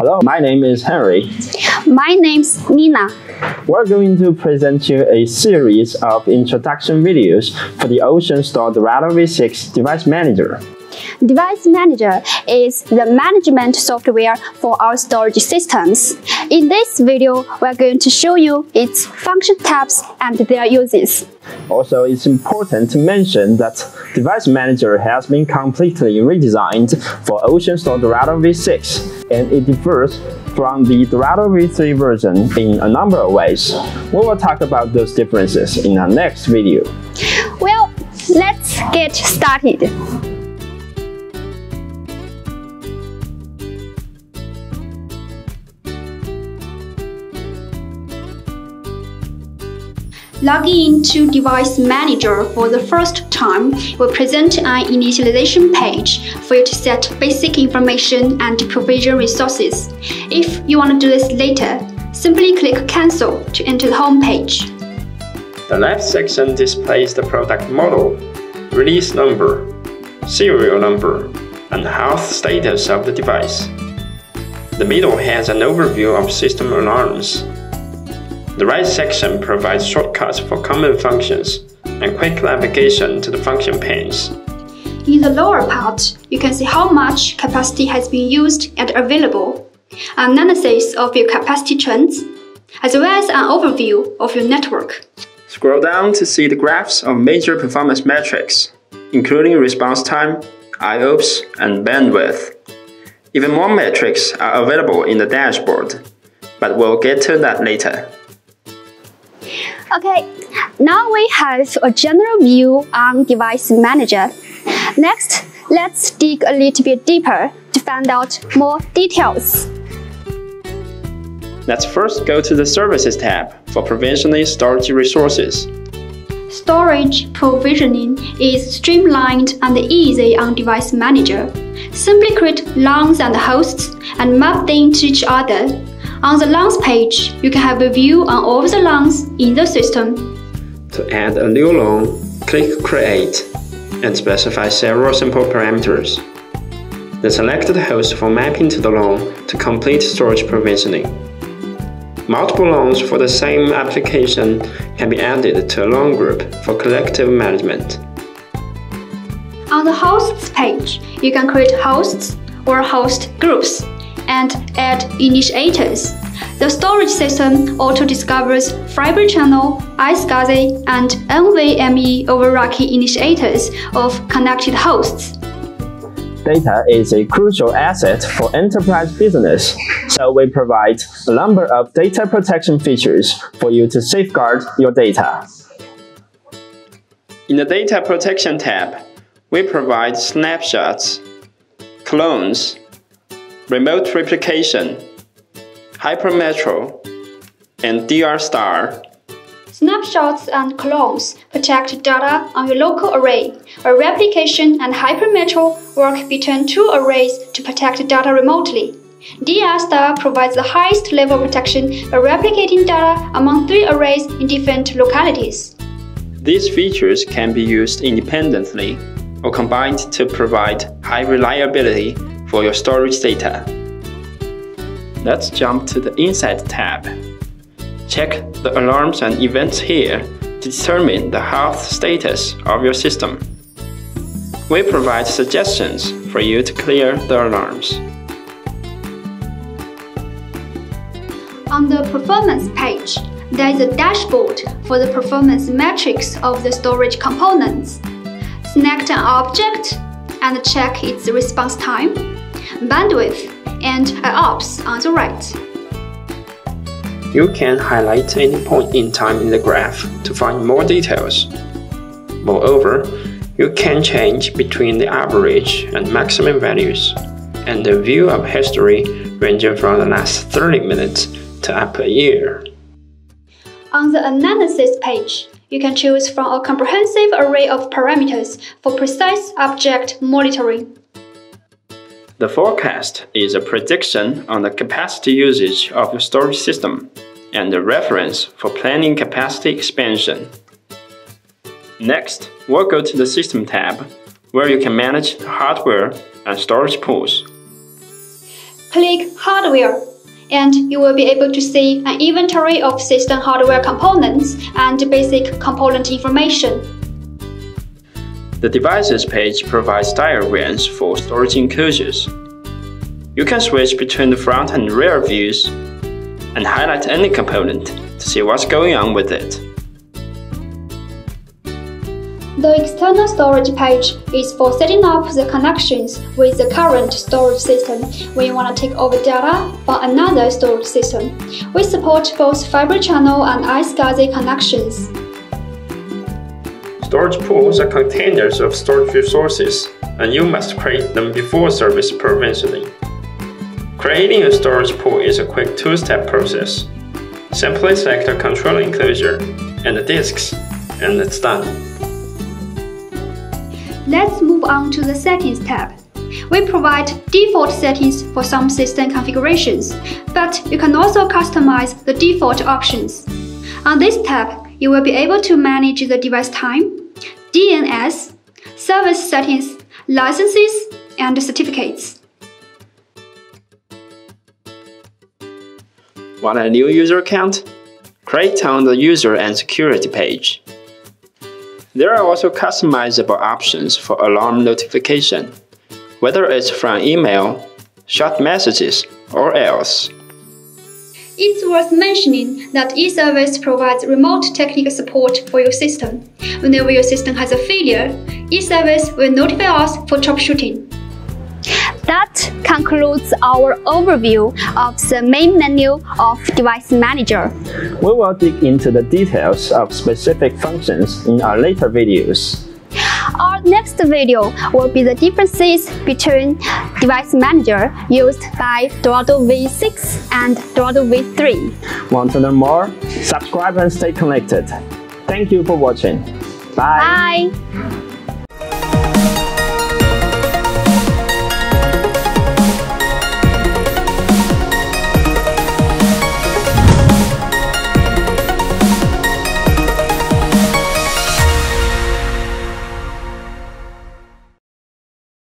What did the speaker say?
Hello, my name is Henry. My name's Nina. We're going to present you a series of introduction videos for the OceanStor Dorado V6 Device Manager. Device Manager is the management software for our storage systems. In this video, we're going to show you its function tabs and their uses. Also, it's important to mention that Device Manager has been completely redesigned for OceanStor Dorado V6, and it differs from the Dorado V3 version in a number of ways. We will talk about those differences in our next video. Well, let's get started. Logging into Device Manager for the first time will present an initialization page for you to set basic information and provision resources. If you want to do this later, simply click Cancel to enter the home page. The left section displays the product model, release number, serial number, and health status of the device. The middle has an overview of system alarms the right section provides shortcuts for common functions and quick navigation to the function panes. In the lower part, you can see how much capacity has been used and available, an analysis of your capacity trends, as well as an overview of your network. Scroll down to see the graphs of major performance metrics, including response time, IOPS, and bandwidth. Even more metrics are available in the dashboard, but we'll get to that later. Okay, now we have a general view on Device Manager. Next, let's dig a little bit deeper to find out more details. Let's first go to the Services tab for provisioning storage resources. Storage provisioning is streamlined and easy on Device Manager. Simply create LUNs and hosts and map them to each other on the LUNs page, you can have a view on all the LUNs in the system. To add a new LUN, click Create and specify several simple parameters. Then select the host for mapping to the LUN to complete storage provisioning. Multiple LUNs for the same application can be added to a LUN group for collective management. On the hosts page, you can create hosts or host groups and add initiators. The storage system auto-discovers Fiber Channel, iSCSI, and NVMe over RoCE initiators of connected hosts. Data is a crucial asset for enterprise business, so we provide a number of data protection features for you to safeguard your data. In the Data Protection tab, we provide snapshots, clones, remote replication, hypermetro, and DR star. Snapshots and clones protect data on your local array, while replication and hypermetro work between two arrays to protect data remotely. DR star provides the highest level protection by replicating data among three arrays in different localities. These features can be used independently or combined to provide high reliability for your storage data. Let's jump to the Insight tab. Check the alarms and events here to determine the health status of your system. We provide suggestions for you to clear the alarms. On the Performance page, there is a dashboard for the performance metrics of the storage components. Select an object and check its response time, bandwidth, and IOPS on the right. You can highlight any point in time in the graph to find more details. Moreover, you can change between the average and maximum values, and the view of history ranging from the last 30 minutes to up a year. On the Analysis page, you can choose from a comprehensive array of parameters for precise object monitoring. The forecast is a prediction on the capacity usage of your storage system and a reference for planning capacity expansion. Next, we'll go to the System tab, where you can manage hardware and storage pools. click Hardware and you will be able to see an inventory of system hardware components and basic component information. The Devices page provides diagrams for storage enclosures. You can switch between the front and rear views and highlight any component to see what's going on with it. The external storage page is for setting up the connections with the current storage system when you want to take over data from another storage system. We support both fiber channel and iSCSI connections. Storage pools are containers of storage resources, and you must create them before service provisioning. Creating a storage pool is a quick two-step process. Simply select a control enclosure and the disks, and it's done. Let's move on to the Settings tab. We provide default settings for some system configurations, but you can also customize the default options. On this tab, you will be able to manage the device time, DNS, service settings, licenses, and certificates. Want a new user account? Click on the User and Security page. There are also customizable options for alarm notification, whether it's from email, short messages, or else. It's worth mentioning that eService provides remote technical support for your system. Whenever your system has a failure, eService will notify us for troubleshooting. That concludes our overview of the main menu of Device Manager. We will dig into the details of specific functions in our later videos. Our next video will be the differences between Device Manager used by Dorado V6 and Dorado V3. Want to learn more? Subscribe and stay connected. Thank you for watching. Bye. Bye.